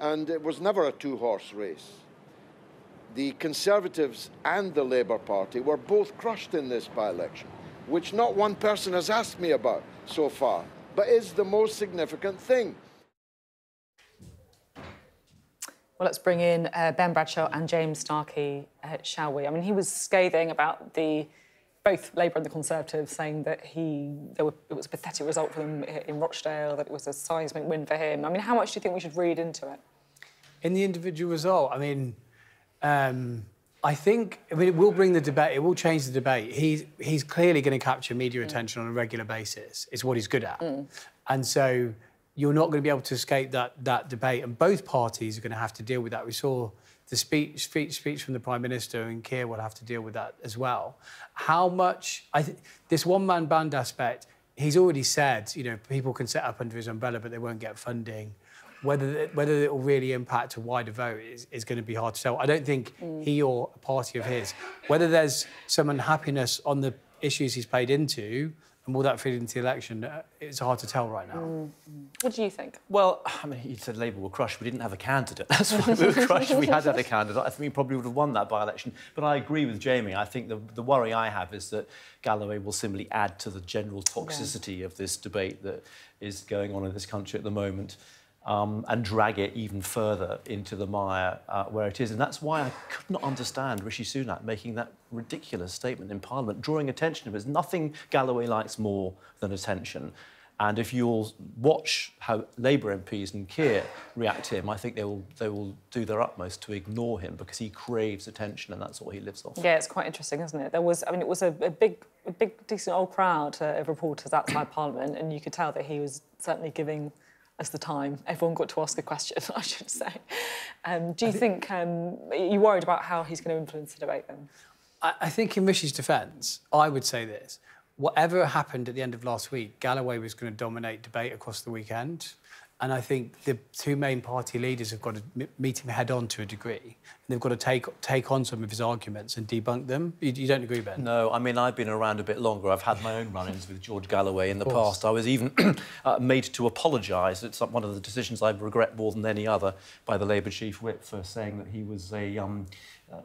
and it was never a two horse race. The Conservatives and the Labour Party were both crushed in this by election, which not one person has asked me about so far, but is the most significant thing. Well, let's bring in uh, Ben Bradshaw and James Starkie, uh, shall we? I mean, he was scathing about the both Labour and the Conservatives, saying that he were, it was a pathetic result for them in Rochdale, that it was a seismic win for him. I mean, how much do you think we should read into it? In the individual result, I mean, um, I think I mean, it will bring the debate. It will change the debate. He's he's clearly going to capture media mm. attention on a regular basis. It's what he's good at, mm. and so you're not going to be able to escape that that debate. And both parties are going to have to deal with that. We saw the speech, speech, speech from the Prime Minister and Keir will have to deal with that as well. How much, I th- this one man band aspect, he's already said, you know, people can set up under his umbrella, but they won't get funding. Whether, whether it will really impact a wider vote is, is going to be hard to tell. I don't think mm. he or a party of his, whether there's some unhappiness on the issues he's played into, and will that feed into the election? Uh, it's hard to tell right now. Mm. What do you think? Well, I mean, you said Labour were crushed. We didn't have a candidate. (laughs) That's why we were crushed. If we had had a candidate, I think we probably would have won that by-election. But I agree with Jamie. I think the, the worry I have is that Galloway will simply add to the general toxicity yeah. of this debate that is going on in this country at the moment um, and drag it even further into the mire uh, where it is. And that's why I could not understand Rishi Sunak making that ridiculous statement in Parliament, drawing attention to it. Nothing Galloway likes more than attention. And if you'll watch how Labour MPs and Keir react to him, I think they will, they will do their utmost to ignore him because he craves attention and that's what he lives off. Yeah, it's quite interesting, isn't it? There was, I mean, it was a, a big, a big, decent old crowd uh, of reporters outside (coughs) Parliament, and you could tell that he was certainly giving as the time. Everyone got to ask a question, (laughs) I should say. Um, do you think, think um, are you worried about how he's going to influence the debate then? I, I think in Rishi's defence, I would say this. Whatever happened at the end of last week, Galloway was going to dominate debate across the weekend. And I think the two main party leaders have got to meet him head on to a degree. And they've got to take take on some of his arguments and debunk them. You, you don't agree, Ben? No, I mean, I've been around a bit longer. I've had my own run ins with George Galloway in the past. I was even (clears throat) uh, made to apologise. It's one of the decisions I regret more than any other by the Labour chief whip for saying that he was a. Um,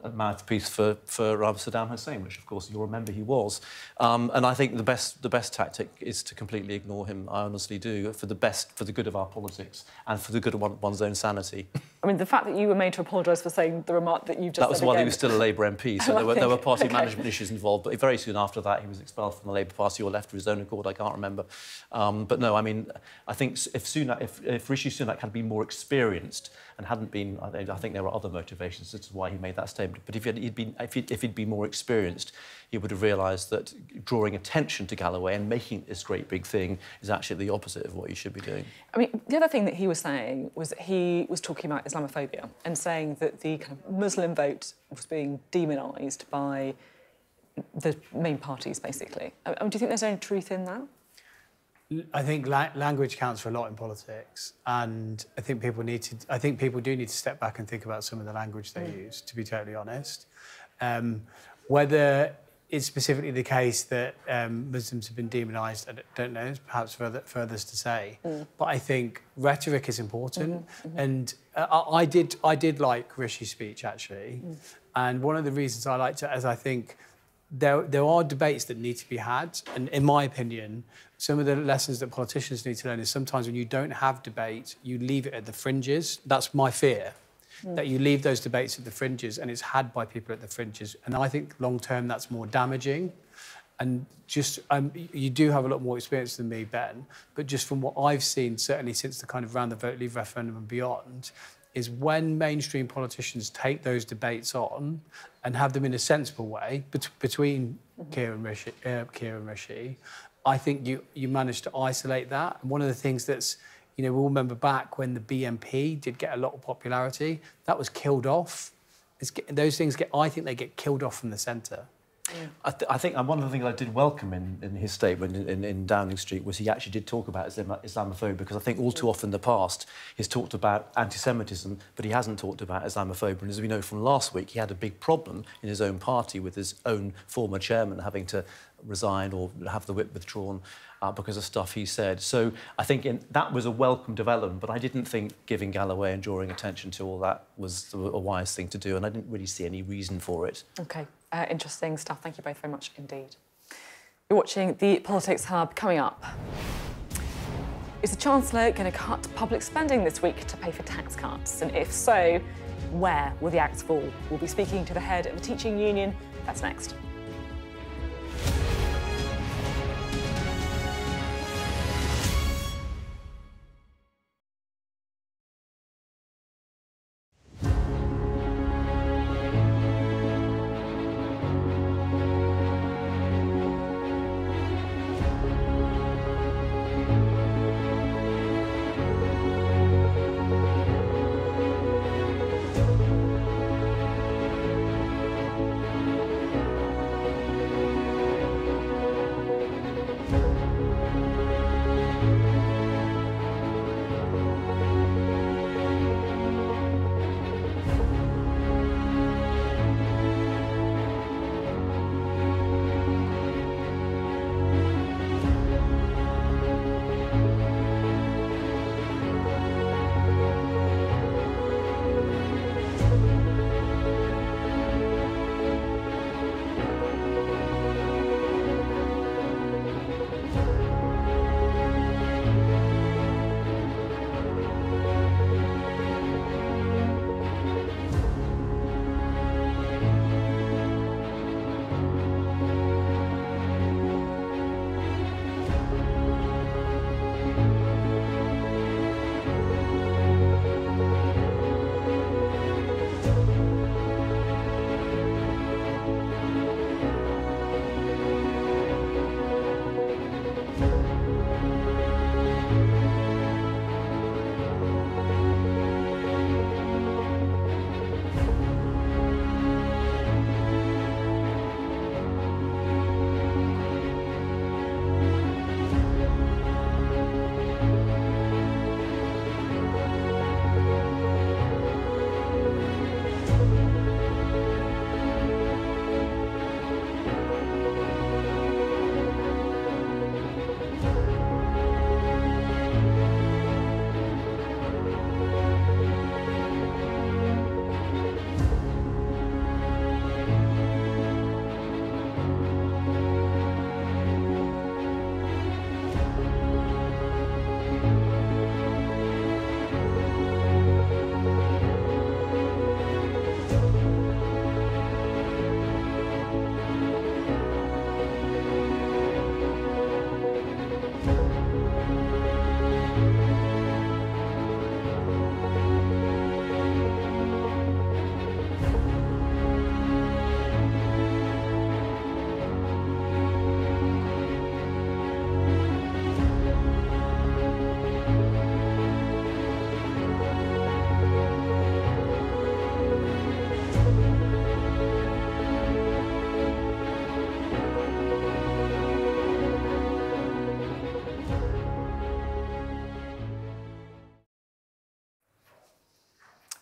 a mouthpiece for, for Saddam Hussein, which of course you'll remember he was. Um, and I think the best, the best tactic is to completely ignore him. I honestly do, for the best, for the good of our politics and for the good of one, one's own sanity. (laughs) I mean, the fact that you were made to apologise for saying the remark that you just That was while again. he was still a Labour MP, (laughs) so there were, there were party okay. management issues involved. But very soon after that, he was expelled from the Labour Party or left of his own accord, I can't remember. Um, but no, I mean, I think if, Sunak, if, if Rishi Sunak had been more experienced and hadn't been, I think there were other motivations as to why he made that statement. But if he'd, been, if he'd, if he'd been more experienced, he would have realised that drawing attention to Galloway and making this great big thing is actually the opposite of what you should be doing. I mean, the other thing that he was saying was that he was talking about Islamophobia and saying that the kind of Muslim vote was being demonised by the main parties, basically. I mean, do you think there's any truth in that? I think la language counts for a lot in politics, and I think people need to. I think people do need to step back and think about some of the language they mm. use. To be totally honest, um, whether it's specifically the case that um, Muslims have been demonised, I don't know. Perhaps further furthest to say, mm. but I think rhetoric is important, mm -hmm, -hmm. and uh, I, I, did I did like Rishi's speech actually, mm. and one of the reasons I liked it is I think there, there are debates that need to be had. And in my opinion, some of the lessons that politicians need to learn is sometimes when you don't have debate, you leave it at the fringes. That's my fear. Mm. that you leave those debates at the fringes and it's had by people at the fringes. And I think long term that's more damaging. And just, um, you do have a lot more experience than me, Ben, but just from what I've seen, certainly since the kind of round the vote leave referendum and beyond, is when mainstream politicians take those debates on and have them in a sensible way bet between mm-hmm. Keir and Rishi, uh, Keir and Rishi, I think you, you managed to isolate that. And one of the things that's, you know, we all remember back when the BNP did get a lot of popularity, that was killed off. It's, those things get, I think they get killed off from the centre. I, th I, think one of the things I did welcome in, in his statement in, in, in, Downing Street was he actually did talk about Islamophobia because I think all too often in the past he's talked about anti-Semitism, but he hasn't talked about Islamophobia. And as we know from last week, he had a big problem in his own party with his own former chairman having to resign or have the whip withdrawn uh, because of stuff he said. So I think in, that was a welcome development, but I didn't think giving Galloway and drawing attention to all that was a wise thing to do, and I didn't really see any reason for it. OK, uh, interesting stuff. Thank you both very much indeed. You're watching the Politics Hub coming up. Is the Chancellor going to cut public spending this week to pay for tax cuts? And if so, where will the axe fall? We'll be speaking to the head of the teaching union. That's next.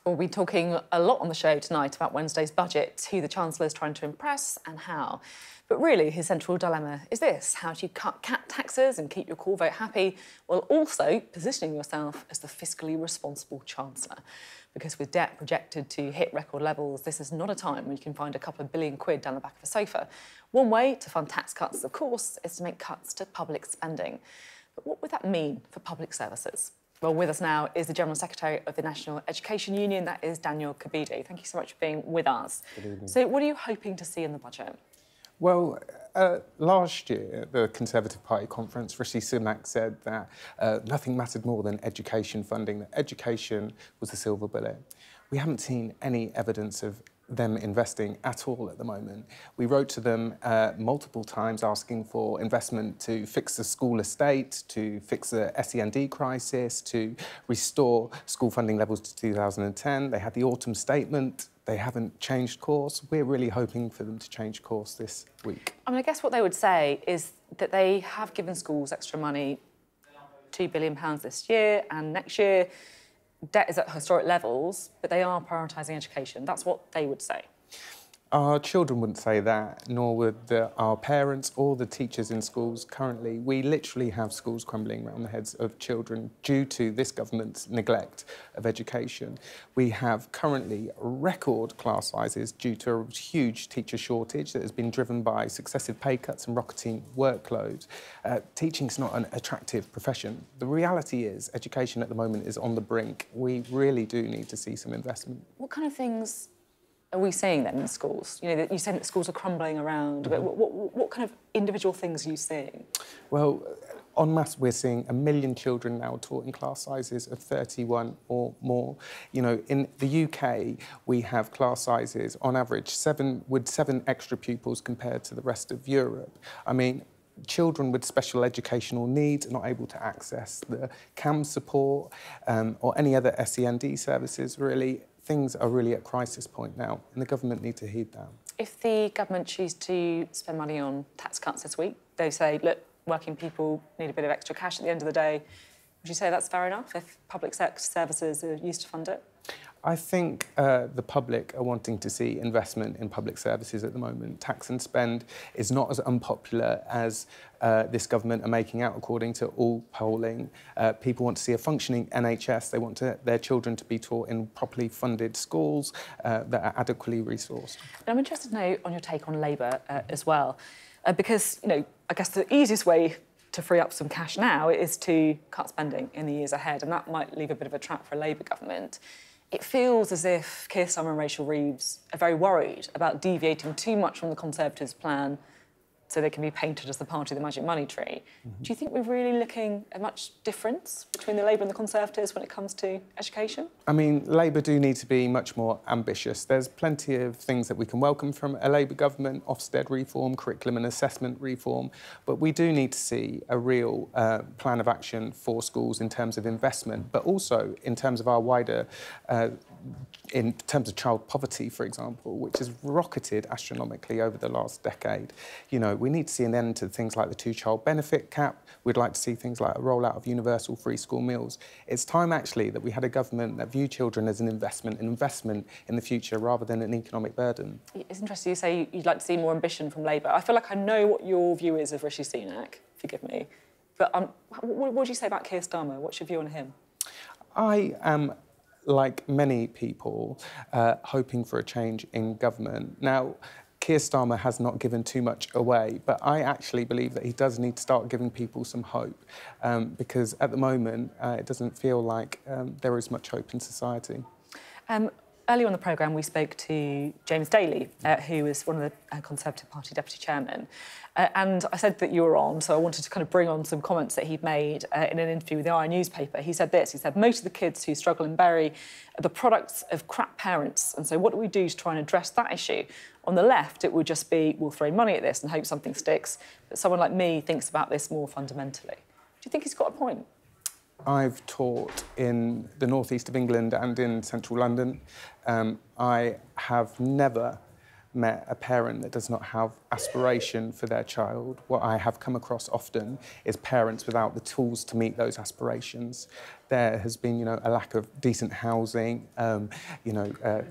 We'll be talking a lot on the show tonight about Wednesday's budget, who the Chancellor is trying to impress and how. But really, his central dilemma is this how do you cut cap taxes and keep your core vote happy while also positioning yourself as the fiscally responsible Chancellor? Because with debt projected to hit record levels, this is not a time when you can find a couple of billion quid down the back of a sofa. One way to fund tax cuts, of course, is to make cuts to public spending. But what would that mean for public services? Well, with us now is the General Secretary of the National Education Union, that is Daniel Kebede. Thank you so much for being with us. So, what are you hoping to see in the budget? Well, uh, last year, at the Conservative Party conference, Rishi Sunak said that uh, nothing mattered more than education funding, that education was the silver bullet. We haven't seen any evidence of them investing at all at the moment. We wrote to them uh, multiple times asking for investment to fix the school estate, to fix the SEND crisis, to restore school funding levels to 2010. They had the autumn statement. They haven't changed course. We're really hoping for them to change course this week. I mean, I guess what they would say is that they have given schools extra money, £2 billion this year and next year debt is at historic levels, but they are prioritising education. That's what they would say. Our children wouldn't say that, nor would the, our parents or the teachers in schools currently. We literally have schools crumbling around the heads of children due to this government's neglect of education. We have currently record class sizes due to a huge teacher shortage that has been driven by successive pay cuts and rocketing workloads. Uh, teaching's not an attractive profession. The reality is education at the moment is on the brink. We really do need to see some investment. What kind of things are we seeing then in schools? You know, you saying that schools are crumbling around, but what, what, what kind of individual things are you seeing? Well, on masse, we're seeing a million children now taught in class sizes of 31 or more. You know, in the UK, we have class sizes on average seven with seven extra pupils compared to the rest of Europe. I mean, children with special educational needs are not able to access the CAMHS support um, or any other SEND services, really things are really at crisis point now, and the government need to heed that. If the government choose to spend money on tax cuts this week, they say, look, working people need a bit of extra cash at the end of the day. Would you say that's fair enough if public sector services are used to fund it? I think uh, the public are wanting to see investment in public services at the moment. Tax and spend is not as unpopular as uh, this government are making out, according to all polling. Uh, people want to see a functioning NHS. They want to, their children to be taught in properly funded schools uh, that are adequately resourced. And I'm interested to know on your take on Labour uh, as well, uh, because you know I guess the easiest way to free up some cash now is to cut spending in the years ahead, and that might leave a bit of a trap for a Labour government it feels as if Keir Starmer and Rachel Reeves are very worried about deviating too much from the Conservatives' plan so they can be painted as the party of the magic money tree. Mm-hmm. Do you think we're really looking at much difference between the Labour and the Conservatives when it comes to education? I mean, Labour do need to be much more ambitious. There's plenty of things that we can welcome from a Labour government, Ofsted reform, curriculum and assessment reform, but we do need to see a real uh, plan of action for schools in terms of investment, but also in terms of our wider uh, in terms of child poverty, for example, which has rocketed astronomically over the last decade. You know, we need to see an end to things like the two-child benefit cap. We'd like to see things like a rollout of universal free school meals. It's time, actually, that we had a government that viewed children as an investment, an investment in the future rather than an economic burden. It's interesting you say you'd like to see more ambition from Labour. I feel like I know what your view is of Rishi Sunak, forgive me. But um, what, what do you say about Keir Starmer? What's your view on him? I am like many people, uh, hoping for a change in government. Now, Keir Starmer has not given too much away, but I actually believe that he does need to start giving people some hope um, because at the moment uh, it doesn't feel like um, there is much hope in society. Um, earlier on the programme, we spoke to James Daly, uh, who is one of the uh, Conservative Party deputy chairman. Uh, and I said that you were on, so I wanted to kind of bring on some comments that he'd made uh, in an interview with the Iron newspaper. He said this, he said, most of the kids who struggle in Bury are the products of crap parents. And so what do we do to try and address that issue? On the left, it would just be, we'll throw money at this and hope something sticks. But someone like me thinks about this more fundamentally. Do you think he's got a point? I've taught in the northeast of England and in central London. Um, I have never met a parent that does not have aspiration for their child. What I have come across often is parents without the tools to meet those aspirations. There has been, you know, a lack of decent housing, um, you know, uh,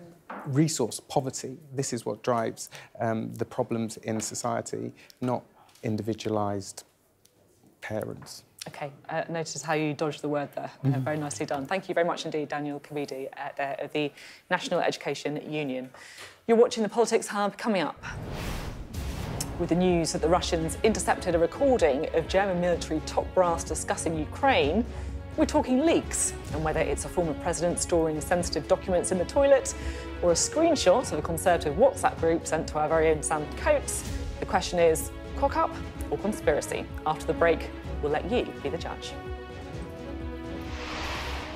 resource poverty. This is what drives um, the problems in society, not individualised parents. Okay, uh, notice how you dodged the word there. Mm. Uh, very nicely done. Thank you very much indeed, Daniel Kebede uh, the National Education Union. You're watching the Politics Hub coming up with the news that the Russians intercepted a recording of German military top brass discussing Ukraine We're talking leaks, and whether it's a former president storing sensitive documents in the toilet or a screenshot of a Conservative WhatsApp group sent to our very own Sam Coates, the question is cock up or conspiracy? After the break, we'll let you be the judge.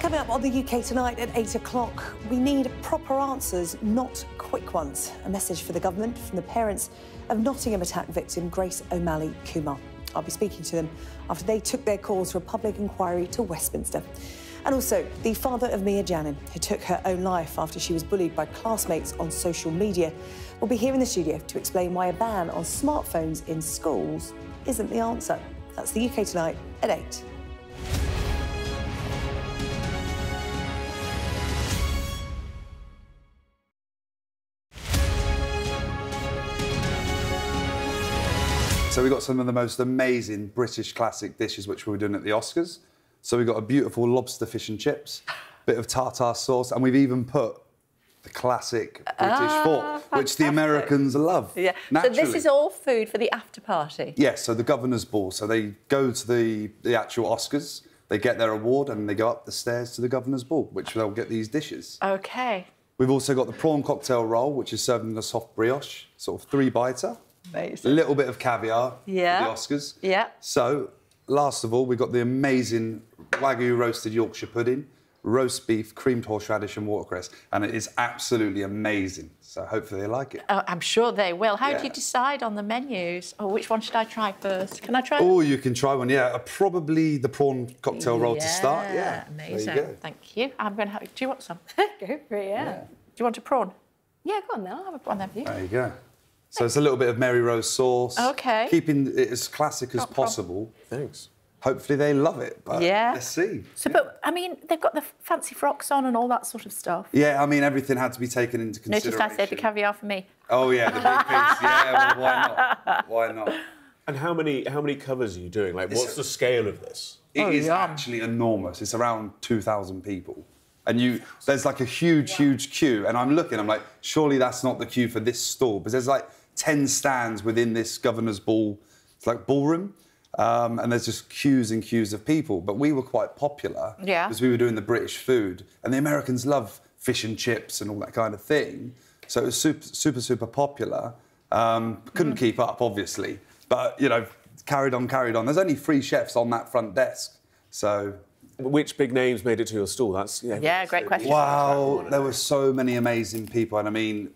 Coming up on the UK tonight at 8 o'clock, we need proper answers, not quick ones. A message for the government from the parents of Nottingham attack victim Grace O'Malley Kumar. I'll be speaking to them after they took their calls for a public inquiry to Westminster. And also, the father of Mia Janin, who took her own life after she was bullied by classmates on social media, will be here in the studio to explain why a ban on smartphones in schools isn't the answer. That's the UK tonight at 8. So we got some of the most amazing British classic dishes which we were doing at the Oscars. So we got a beautiful lobster fish and chips, bit of tartar sauce, and we've even put the classic British Ah, fork, which the. Americans love. Yeah. Naturally. So this is all food for the after party. Yes, so the governor's ball. So they go to the, the actual Oscars, they get their award, and they go up the stairs to the governor's ball, which they'll get these dishes. Okay. We've also got the prawn cocktail roll, which is served in a soft brioche, sort of three biter. Amazing. A little bit of caviar Yeah. for the Oscars. Yeah. So, last of all, we've got the amazing Wagyu roasted Yorkshire pudding, roast beef, creamed horseradish, and watercress. And it is absolutely amazing. So, hopefully, they like it. Oh, I'm sure they will. How do you decide on the menus? Oh, which one should I try first? Can I try? Oh, you can try one, yeah. Uh, probably the prawn cocktail roll to start. Yeah. Amazing. There you go. Thank you. I'm going to have. Do you want some? (laughs) go for it. Yeah. Do you want a prawn? Yeah, go on then. I'll have a prawn then for you. There you go. So, it's a little bit of Marie Rose sauce. Okay. Keeping it as classic as possible. Thanks. Hopefully, they love it. But Yeah. let's see. So, but I mean, they've got the fancy frocks on and all that sort of stuff. Yeah, I mean, everything had to be taken into consideration. Notice I said the caviar for me. Oh yeah, the big pigs. (laughs) Yeah, well, why not? Why not? And how many how many covers are you doing? Like, what's the scale of this? It oh, is actually enormous. It's around two thousand people, and you there's like a huge, huge queue. And I'm looking, I'm like, surely that's not the queue for this stall, because there's like ten stands within this governor's ball. It's like ballroom. Um, and there's just queues and queues of people. But we were quite popular Yeah. because we were doing the British food, and the Americans love fish and chips and all that kind of thing. So it was super, super, super popular. Um, couldn't keep up, obviously, but you know, carried on, carried on. There's only three chefs on that front desk, so. Which big names made it to your stall? That's yeah. Yeah, great question. Wow, there were so many amazing people, and I mean,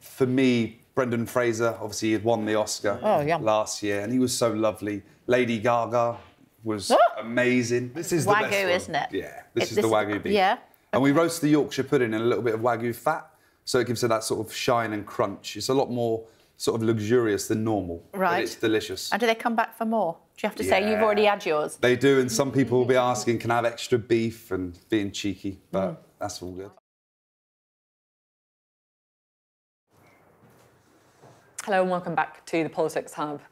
for me, Brendan Fraser, obviously, he had won the Oscar Oh, yeah. last year, and he was so lovely. Lady Gaga was amazing. This is the Wagyu, best one. isn't it? Yeah, this It- is the Wagyu beef. Yeah. And we roast the Yorkshire pudding in a little bit of Wagyu fat, so it gives it that sort of shine and crunch. It's a lot more sort of luxurious than normal. but Right. it's delicious. And do they come back for more? Do you have to say you've already had yours? They do, and some people will be asking, can I have extra beef and being cheeky, but Mm. that's all good. Hello and welcome back to the Politics Hub.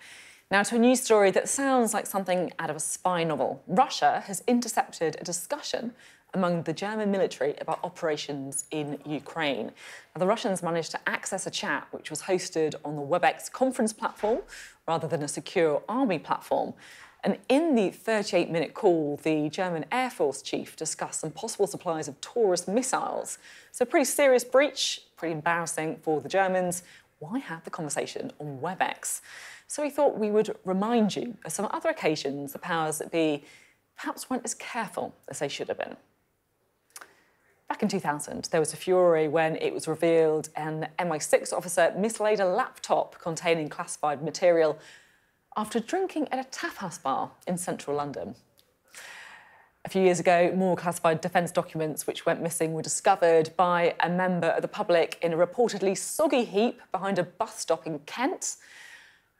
Now to a news story that sounds like something out of a spy novel. Russia has intercepted a discussion among the German military about operations in Ukraine. Now, the Russians managed to access a chat which was hosted on the WebEx conference platform rather than a secure army platform. And in the 38 minute call, the German Air Force chief discussed some possible supplies of Taurus missiles. So, pretty serious breach, pretty embarrassing for the Germans. Why have the conversation on WebEx? So, we thought we would remind you of some other occasions the powers that be perhaps weren't as careful as they should have been. Back in 2000, there was a furore when it was revealed an MI6 officer mislaid a laptop containing classified material after drinking at a tap house bar in central London. A few years ago, more classified defence documents which went missing were discovered by a member of the public in a reportedly soggy heap behind a bus stop in Kent.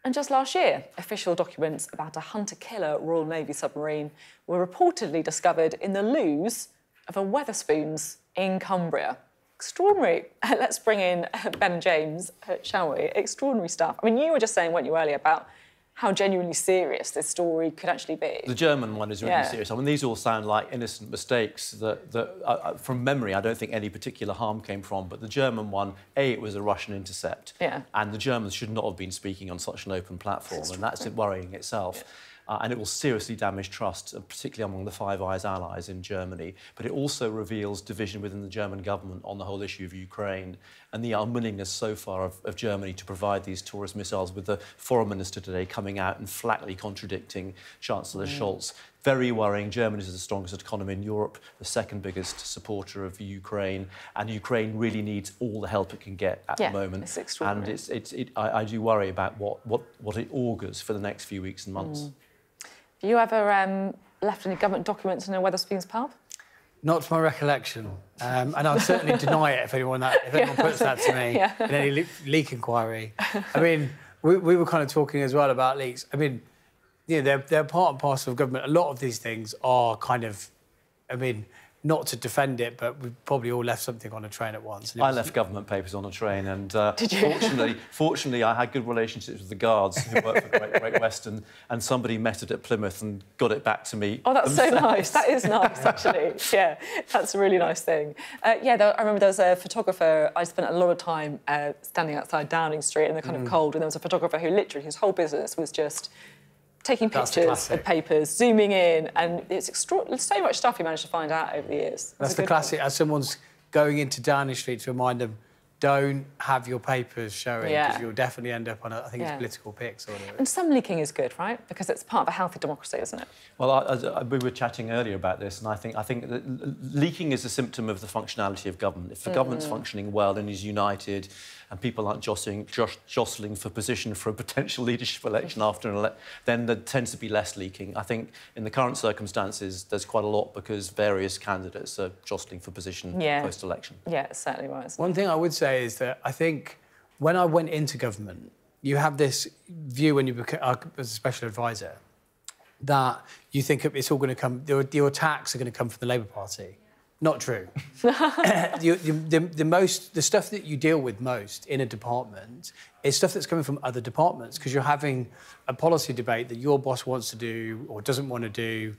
And just last year, official documents about a hunter killer Royal Navy submarine were reportedly discovered in the loos of a Wetherspoons in Cumbria. Extraordinary. (laughs) Let's bring in Ben James, uh, shall we? Extraordinary stuff. I mean, you were just saying, weren't you, earlier, about how genuinely serious this story could actually be. The German one is really Yeah. serious. I mean, these all sound like innocent mistakes that, that uh, uh, from memory, I don't think any particular harm came from. But the German one, A, it was a Russian intercept. Yeah. And the Germans should not have been speaking on such an open platform, and that's worrying itself. Uh, and it will seriously damage trust, uh, particularly among the Five Eyes allies in Germany. But it also reveals division within the German government on the whole issue of Ukraine and the unwillingness so far of, of Germany to provide these Taurus missiles, with the foreign minister today coming out and flatly contradicting Chancellor mm. Scholz very worrying. Germany is the strongest economy in Europe, the second biggest supporter of Ukraine, and Ukraine really needs all the help it can get at yeah, the moment. It's extraordinary. And it's, it's, it, I, I, do worry about what, what, what it augurs for the next few weeks and months. Mm. Have you ever um, left any government documents in a Wetherspoons pub? Not to my recollection, um, and I'd certainly (laughs) deny it if anyone that if anyone yeah, puts that to me (laughs) yeah. in any le leak inquiry. I mean, we, we were kind of talking as well about leaks. I mean, you know, they're, they're part and parcel of government. A lot of these things are kind of, I mean, not to defend it, but we probably all left something on a train at once. I left government papers on a train, and uh, fortunately, fortunately, I had good relationships with the guards who worked for Great, Great Western, and somebody met it at Plymouth and got it back to me. Oh, that's themselves. so nice. That is nice, actually. (laughs) yeah, that's a really nice thing. Uh, yeah, there, I remember there was a photographer. I spent a lot of time uh, standing outside Downing Street in the kind mm. of cold, and there was a photographer who literally his whole business was just taking pictures of papers, zooming in, and it's extra- so much stuff you managed to find out over the years. That's the classic. One. As someone's going into Downing Street to remind them, don't have your papers showing because yeah. you'll definitely end up on a, I think yeah. it's political pics or whatever. And some leaking is good, right? Because it's part of a healthy democracy, isn't it? Well, I, I, we were chatting earlier about this, and I think I think leaking is a symptom of the functionality of government. If the mm. government's functioning well and is united, and people aren't jostling, jostling for position for a potential leadership election after an election, then there tends to be less leaking. I think in the current circumstances, there's quite a lot because various candidates are jostling for position yeah. post-election. Yeah, it certainly was. One thing I would say is that I think when I went into government, you have this view when you become uh, as a special advisor that you think it's all going to come, your, your attacks are going to come from the Labour Party. Not true. (laughs) the, the, the, most, the stuff that you deal with most in a department is stuff that's coming from other departments because you're having a policy debate that your boss wants to do or doesn't want to do,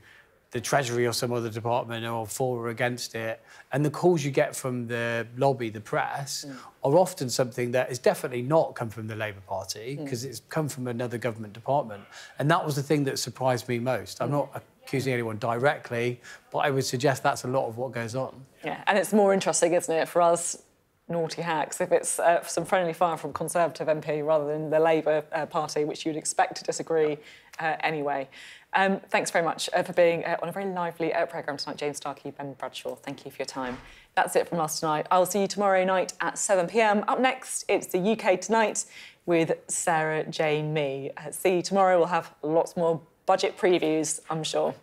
the Treasury or some other department or for or against it. And the calls you get from the lobby, the press, mm. are often something that has definitely not come from the Labour Party because mm. it's come from another government department. And that was the thing that surprised me most. I'm mm. not accusing anyone directly, but I would suggest that's a lot of what goes on. Yeah, and it's more interesting, isn't it, for us naughty hacks if it's uh, some friendly fire from Conservative MP rather than the Labour uh, Party, which you'd expect to disagree uh, anyway. Um, thanks very much uh, for being uh, on a very lively uh, programme tonight, James Starkie, Ben Bradshaw. Thank you for your time. That's it from us tonight. I'll see you tomorrow night at 7 pm. Up next, it's the UK Tonight with Sarah Jane Mee. see you tomorrow. We'll have lots more budget previews, I'm sure.